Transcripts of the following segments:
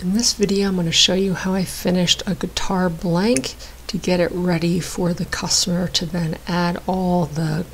In this video I'm going to show you how I finished a guitar blank to get it ready for the customer to then add all the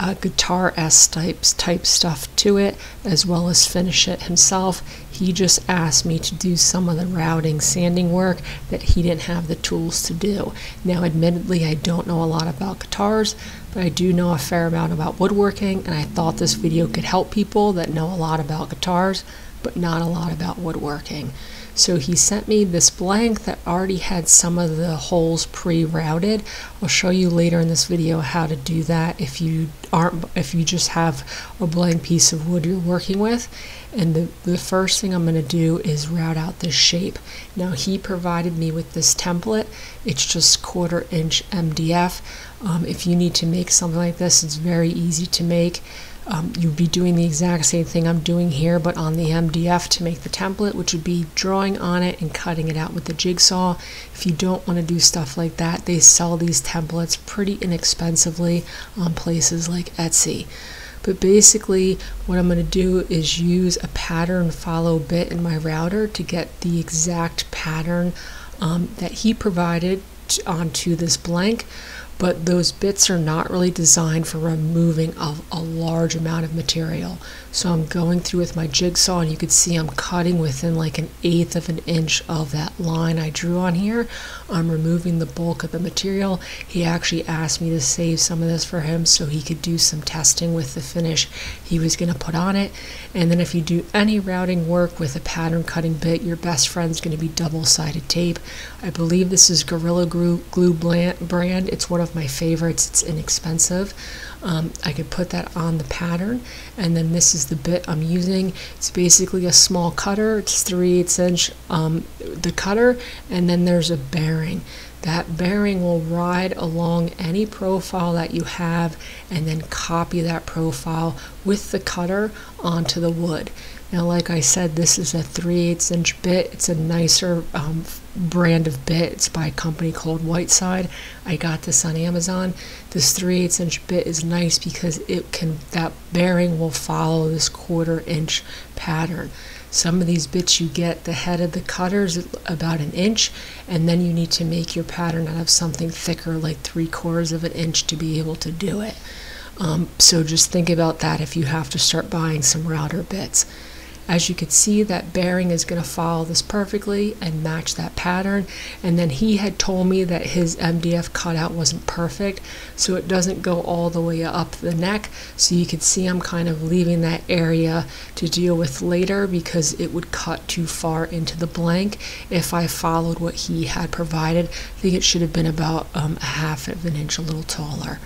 uh, guitar S types type stuff to it as well as finish it himself. He just asked me to do some of the routing sanding work that he didn't have the tools to do. Now admittedly I don't know a lot about guitars but I do know a fair amount about woodworking and I thought this video could help people that know a lot about guitars but not a lot about woodworking. So he sent me this blank that already had some of the holes pre-routed. I'll show you later in this video how to do that if you aren't if you just have a blank piece of wood you're working with. And the, the first thing I'm going to do is route out this shape. Now he provided me with this template. It's just quarter inch MDF. Um, if you need to make something like this, it's very easy to make um, you'd be doing the exact same thing I'm doing here, but on the MDF to make the template, which would be drawing on it and cutting it out with the jigsaw. If you don't want to do stuff like that, they sell these templates pretty inexpensively on places like Etsy. But basically, what I'm going to do is use a pattern follow bit in my router to get the exact pattern um, that he provided onto this blank but those bits are not really designed for removing a, a, large amount of material. So I'm going through with my jigsaw and you can see I'm cutting within like an eighth of an inch of that line I drew on here. I'm removing the bulk of the material. He actually asked me to save some of this for him so he could do some testing with the finish he was going to put on it. And then if you do any routing work with a pattern cutting bit, your best friend's going to be double-sided tape. I believe this is Gorilla Glue, Glue brand. It's one of my favorites. It's inexpensive. Um, I could put that on the pattern and then this is the bit I'm using. It's basically a small cutter. It's 3 8 inch um, the cutter and then there's a bearing. That bearing will ride along any profile that you have and then copy that profile with the cutter onto the wood. Now, like I said, this is a 3 8 inch bit. It's a nicer um, brand of bit. It's by a company called Whiteside. I got this on Amazon. This 3 8 inch bit is nice because it can that bearing will follow this quarter inch pattern. Some of these bits you get the head of the cutter is about an inch, and then you need to make your pattern out of something thicker, like three quarters of an inch, to be able to do it. Um, so just think about that if you have to start buying some router bits. As you can see, that bearing is going to follow this perfectly and match that pattern. And then he had told me that his MDF cutout wasn't perfect, so it doesn't go all the way up the neck. So you can see I'm kind of leaving that area to deal with later because it would cut too far into the blank if I followed what he had provided. I think it should have been about um, a half of an inch, a little taller.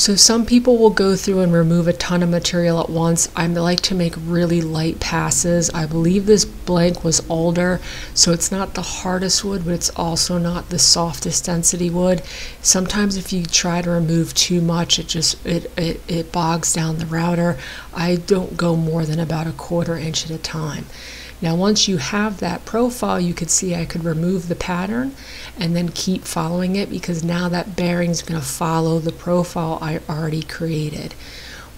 So some people will go through and remove a ton of material at once. I like to make really light passes. I believe this blank was alder, so it's not the hardest wood, but it's also not the softest density wood. Sometimes if you try to remove too much, it just it, it, it bogs down the router. I don't go more than about a quarter inch at a time. Now once you have that profile, you could see I could remove the pattern and then keep following it because now that bearing is going to follow the profile I already created.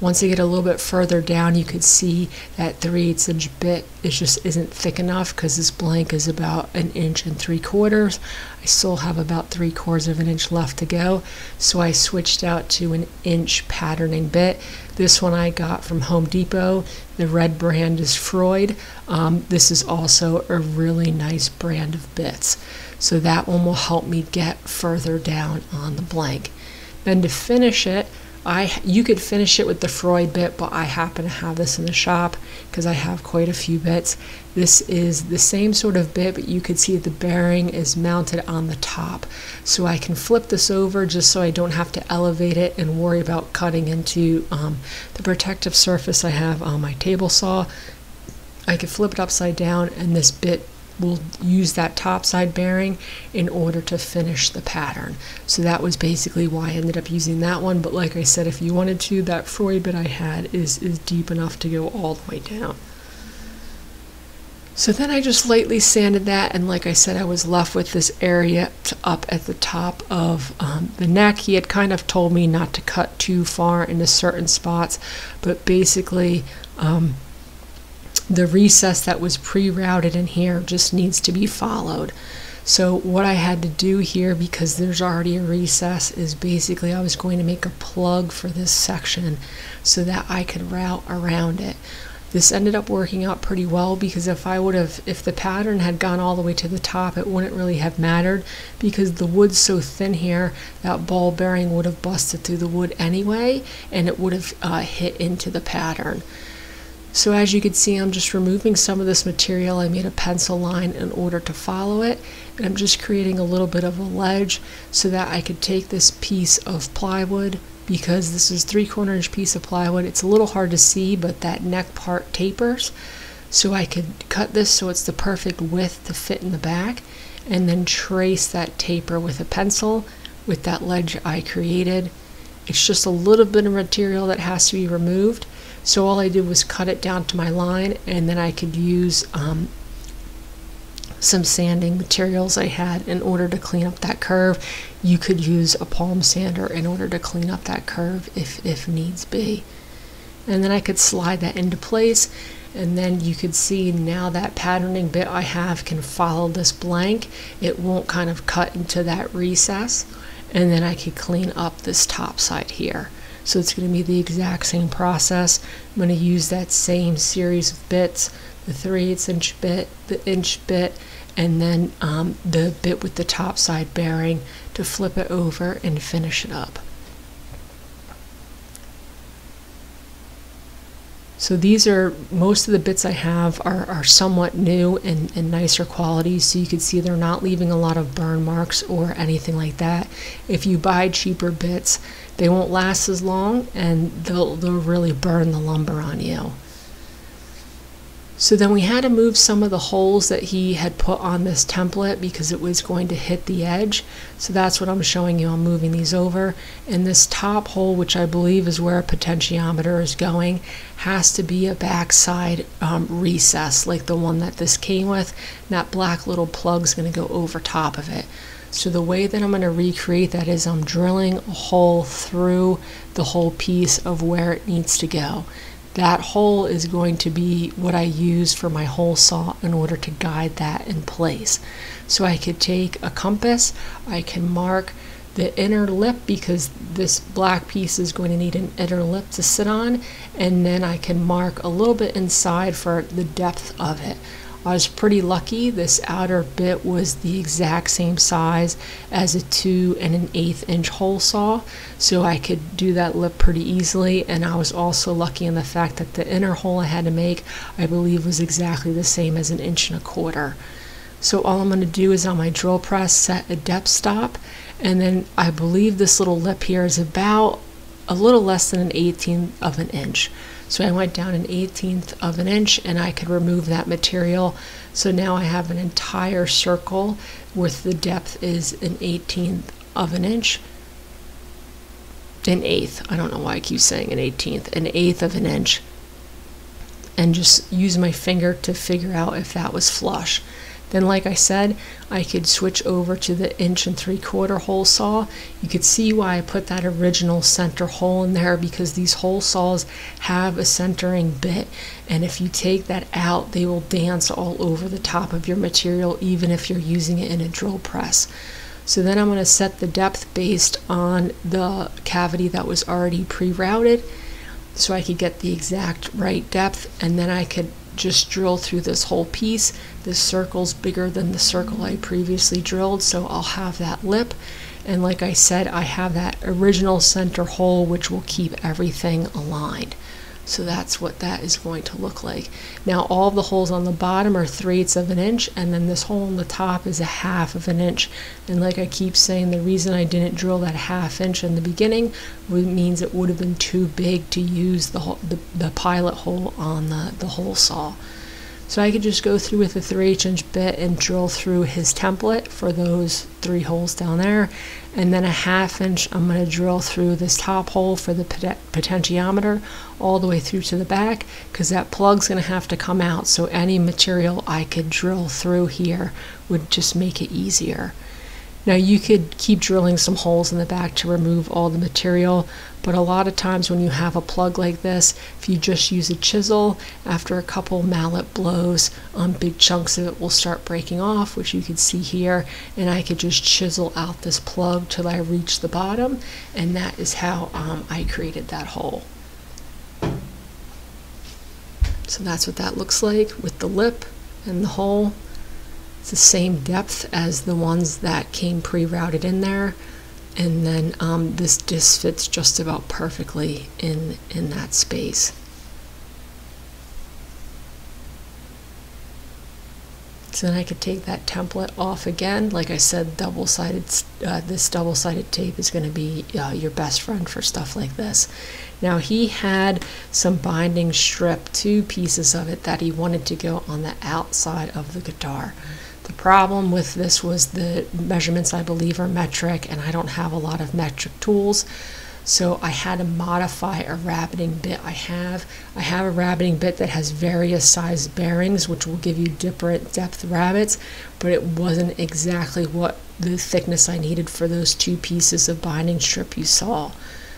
Once I get a little bit further down, you could see that 3 8 inch bit is just isn't thick enough because this blank is about an inch and three quarters. I still have about three quarters of an inch left to go. So I switched out to an inch patterning bit. This one I got from Home Depot. The red brand is Freud. Um, this is also a really nice brand of bits. So that one will help me get further down on the blank. Then to finish it, I you could finish it with the Freud bit, but I happen to have this in the shop because I have quite a few bits. This is the same sort of bit, but you could see the bearing is mounted on the top. So I can flip this over just so I don't have to elevate it and worry about cutting into um, the protective surface I have on my table saw. I can flip it upside down and this bit will use that top side bearing in order to finish the pattern. So that was basically why I ended up using that one. But like I said, if you wanted to, that Freud bit I had is, is deep enough to go all the way down. So then I just lightly sanded that, and like I said, I was left with this area up at the top of um, the neck. He had kind of told me not to cut too far into certain spots, but basically, um, the recess that was pre-routed in here just needs to be followed. So what I had to do here, because there's already a recess, is basically I was going to make a plug for this section so that I could route around it. This ended up working out pretty well because if I would have, if the pattern had gone all the way to the top, it wouldn't really have mattered because the wood's so thin here, that ball bearing would have busted through the wood anyway and it would have uh, hit into the pattern. So as you can see, I'm just removing some of this material. I made a pencil line in order to follow it. And I'm just creating a little bit of a ledge so that I could take this piece of plywood because this is three quarter inch piece of plywood. It's a little hard to see, but that neck part tapers. So I could cut this so it's the perfect width to fit in the back and then trace that taper with a pencil with that ledge I created. It's just a little bit of material that has to be removed so all I did was cut it down to my line and then I could use um, some sanding materials I had in order to clean up that curve. You could use a palm sander in order to clean up that curve if, if needs be. And then I could slide that into place and then you could see now that patterning bit I have can follow this blank. It won't kind of cut into that recess and then I could clean up this top side here. So it's going to be the exact same process. I'm going to use that same series of bits, the 3 8 inch bit, the inch bit, and then um, the bit with the top side bearing to flip it over and finish it up. So these are, most of the bits I have are, are somewhat new and, and nicer quality, so you can see they're not leaving a lot of burn marks or anything like that. If you buy cheaper bits, they won't last as long and they'll, they'll really burn the lumber on you. So then we had to move some of the holes that he had put on this template because it was going to hit the edge. So that's what I'm showing you. I'm moving these over. And this top hole, which I believe is where a potentiometer is going, has to be a backside um, recess like the one that this came with. And that black little plug is going to go over top of it. So the way that I'm going to recreate that is I'm drilling a hole through the whole piece of where it needs to go that hole is going to be what I use for my hole saw in order to guide that in place. So I could take a compass, I can mark the inner lip because this black piece is going to need an inner lip to sit on and then I can mark a little bit inside for the depth of it. I was pretty lucky. This outer bit was the exact same size as a two and an eighth inch hole saw, so I could do that lip pretty easily. And I was also lucky in the fact that the inner hole I had to make, I believe, was exactly the same as an inch and a quarter. So all I'm going to do is on my drill press set a depth stop, and then I believe this little lip here is about a little less than an 18th of an inch. So I went down an 18th of an inch and I could remove that material. So now I have an entire circle with the depth is an 18th of an inch. An eighth. I don't know why I keep saying an 18th. An eighth of an inch. And just use my finger to figure out if that was flush. Then, like I said, I could switch over to the inch and three quarter hole saw. You could see why I put that original center hole in there because these hole saws have a centering bit. And if you take that out, they will dance all over the top of your material, even if you're using it in a drill press. So then I'm going to set the depth based on the cavity that was already pre-routed so I could get the exact right depth and then I could just drill through this whole piece. This circle's bigger than the circle I previously drilled, so I'll have that lip. And like I said, I have that original center hole, which will keep everything aligned. So that's what that is going to look like. Now all the holes on the bottom are 3 eighths of an inch and then this hole on the top is a half of an inch. And like I keep saying, the reason I didn't drill that half inch in the beginning means it would have been too big to use the, the, the pilot hole on the, the hole saw. So I could just go through with a 3 8 inch bit and drill through his template for those three holes down there. And then a half inch, I'm going to drill through this top hole for the potentiometer all the way through to the back because that plug's going to have to come out. So any material I could drill through here would just make it easier. Now you could keep drilling some holes in the back to remove all the material, but a lot of times when you have a plug like this, if you just use a chisel, after a couple mallet blows, um, big chunks of it will start breaking off, which you can see here, and I could just chisel out this plug till I reach the bottom, and that is how um, I created that hole. So that's what that looks like with the lip and the hole. It's the same depth as the ones that came pre-routed in there. And then um, this disc fits just about perfectly in, in that space. So then I could take that template off again. Like I said, double-sided, uh, this double-sided tape is going to be uh, your best friend for stuff like this. Now he had some binding strip, two pieces of it that he wanted to go on the outside of the guitar. The problem with this was the measurements, I believe, are metric, and I don't have a lot of metric tools. So I had to modify a rabbeting bit I have. I have a rabbeting bit that has various size bearings, which will give you different depth rabbets, but it wasn't exactly what the thickness I needed for those two pieces of binding strip you saw.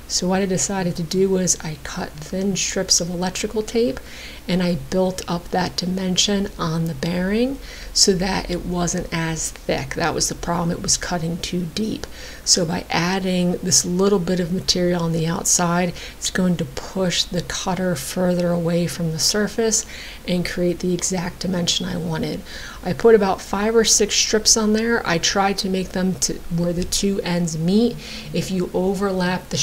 So what I decided to do was I cut thin strips of electrical tape and I built up that dimension on the bearing so that it wasn't as thick. That was the problem, it was cutting too deep. So by adding this little bit of material on the outside, it's going to push the cutter further away from the surface and create the exact dimension I wanted. I put about five or six strips on there. I tried to make them to where the two ends meet. If you overlap the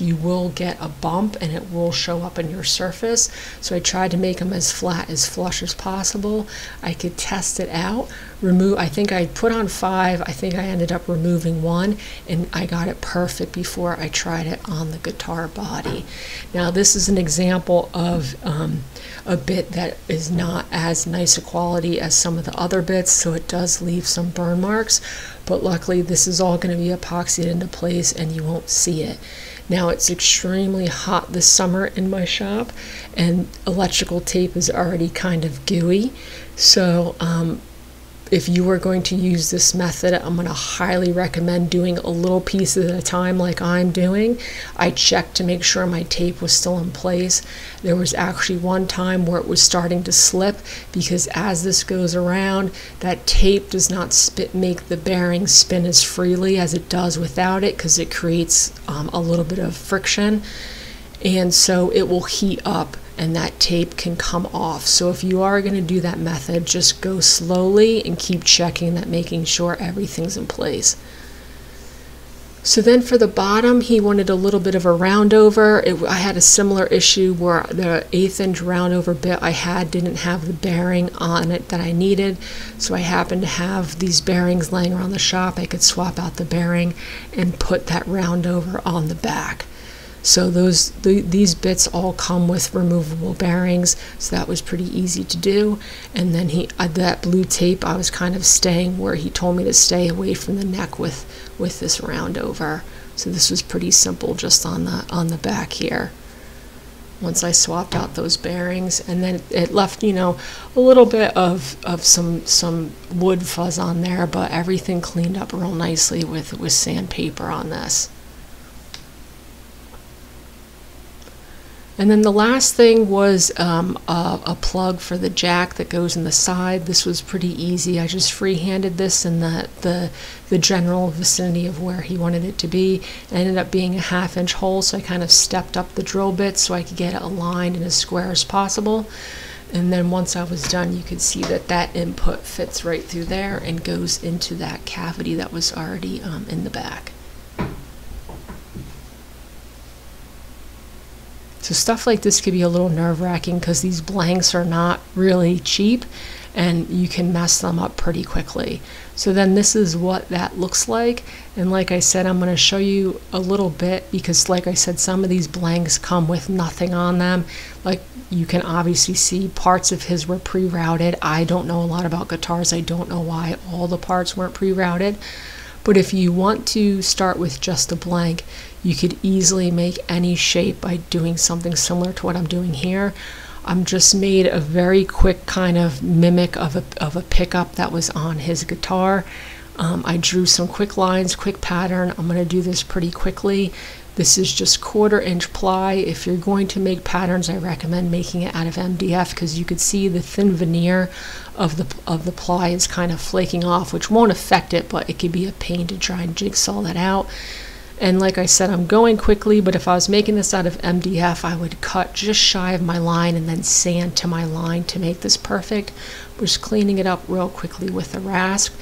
you will get a bump and it will show up on your surface. So I tried to make them as flat as flush as possible. I could test it out remove I think I put on five I think I ended up removing one and I got it perfect before I tried it on the guitar body now this is an example of um, a bit that is not as nice a quality as some of the other bits so it does leave some burn marks but luckily this is all going to be epoxied into place and you won't see it now it's extremely hot this summer in my shop and electrical tape is already kind of gooey. So um, if you are going to use this method, I'm going to highly recommend doing a little piece at a time like I'm doing. I checked to make sure my tape was still in place. There was actually one time where it was starting to slip because as this goes around, that tape does not spit, make the bearing spin as freely as it does without it because it creates um, a little bit of friction. And so it will heat up and that tape can come off. So if you are going to do that method, just go slowly and keep checking that, making sure everything's in place. So then for the bottom, he wanted a little bit of a round over. It, I had a similar issue where the eighth inch round over bit I had didn't have the bearing on it that I needed. So I happened to have these bearings laying around the shop. I could swap out the bearing and put that round over on the back. So those the, these bits all come with removable bearings, so that was pretty easy to do. And then he uh, that blue tape, I was kind of staying where he told me to stay away from the neck with with this round over. So this was pretty simple, just on the on the back here. Once I swapped out those bearings, and then it left you know a little bit of of some some wood fuzz on there, but everything cleaned up real nicely with with sandpaper on this. And then the last thing was um, a, a, plug for the jack that goes in the side. This was pretty easy. I just free-handed this in the, the, the general vicinity of where he wanted it to be. It ended up being a half inch hole, so I kind of stepped up the drill bit so I could get it aligned and as square as possible. And then once I was done, you could see that that input fits right through there and goes into that cavity that was already um, in the back. So stuff like this could be a little nerve wracking because these blanks are not really cheap and you can mess them up pretty quickly. So then this is what that looks like. And like I said, I'm going to show you a little bit because like I said, some of these blanks come with nothing on them. Like you can obviously see parts of his were pre-routed. I don't know a lot about guitars. I don't know why all the parts weren't pre-routed. But if you want to start with just a blank, you could easily make any shape by doing something similar to what I'm doing here. I'm just made a very quick kind of mimic of a, of a pickup that was on his guitar. Um, I drew some quick lines, quick pattern. I'm going to do this pretty quickly. This is just quarter inch ply. If you're going to make patterns, I recommend making it out of MDF because you could see the thin veneer of the of the ply is kind of flaking off, which won't affect it, but it could be a pain to try and jigsaw that out. And like I said, I'm going quickly, but if I was making this out of MDF, I would cut just shy of my line and then sand to my line to make this perfect. just cleaning it up real quickly with a rasp.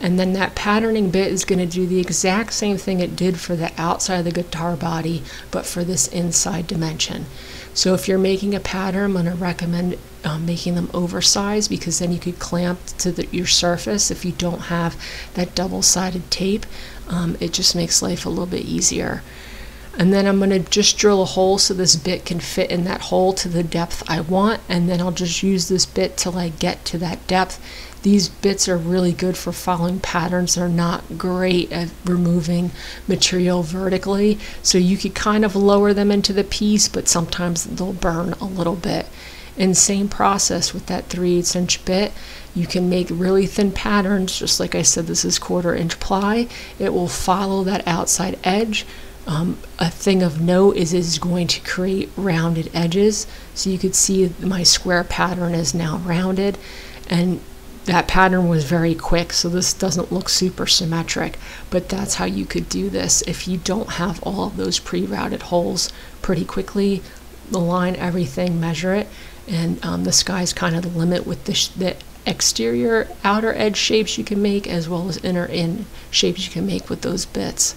And then that patterning bit is going to do the exact same thing it did for the outside of the guitar body, but for this inside dimension. So if you're making a pattern, I'm going to recommend um, making them oversized because then you could clamp to the, your surface if you don't have that double-sided tape. Um, it just makes life a little bit easier. And then I'm going to just drill a hole so this bit can fit in that hole to the depth I want. And then I'll just use this bit till I get to that depth. These bits are really good for following patterns. They're not great at removing material vertically. So you could kind of lower them into the piece, but sometimes they'll burn a little bit. And same process with that 3 8 inch bit. You can make really thin patterns, just like I said, this is quarter inch ply. It will follow that outside edge. Um, a thing of note is it's going to create rounded edges. So you could see my square pattern is now rounded. And that pattern was very quick, so this doesn't look super symmetric, but that's how you could do this if you don't have all of those pre-routed holes pretty quickly. Align everything, measure it, and um, the sky's kind of the limit with the, the exterior outer edge shapes you can make as well as inner in shapes you can make with those bits.